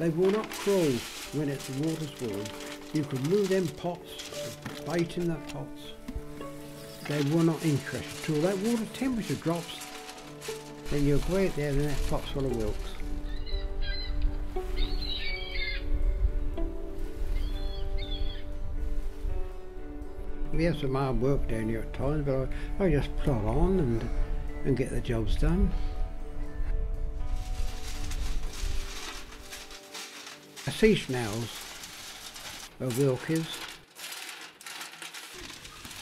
They will not crawl when it's water's warm. You can move them pots, bait in the pots. They will not interest Till that water temperature drops, then you'll go out there and that pot's full of whelks. We have some hard work down here at times, but I, I just plod on and, and get the jobs done. Sea snails are wilkies.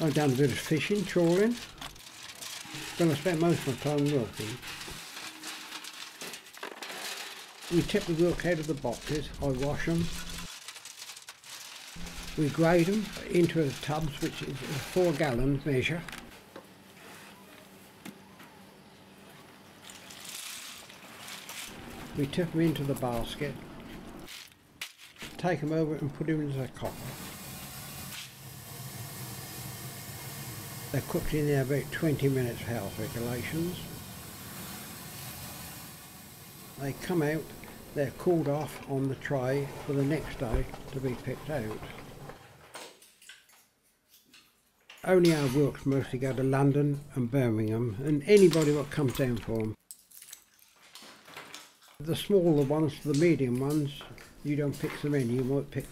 I've done a bit of fishing, trawling. Then I spent most of my time working. We tip the whelk out of the boxes, I wash them. We grade them into the tubs, which is a four gallon measure. We tip them into the basket take them over and put them into the copper. They're cooked in there about 20 minutes health regulations. They come out, they're cooled off on the tray for the next day to be picked out. Only our works mostly go to London and Birmingham and anybody that comes down for them. The smaller ones, the medium ones, you don't pick so many, you might pick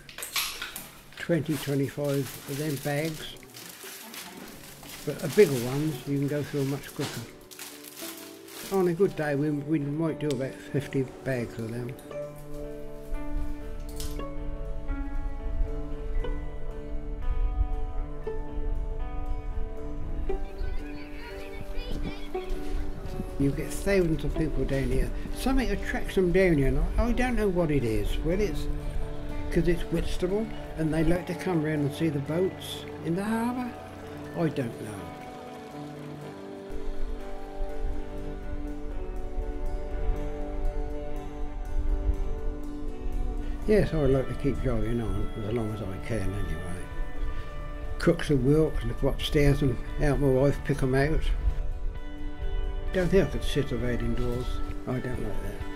20, 25 of them bags. But a bigger ones, you can go through much quicker. On a good day, we, we might do about 50 bags of them. You get thousands of people down here. Something attracts them down here, and I, don't know what it is. Well, it's because it's Whitstable, and they like to come around and see the boats in the harbour. I don't know. Yes, I like to keep jogging on as long as I can anyway. Cooks and go upstairs and help my wife pick them out don't think I could sit or indoors. I don't like that.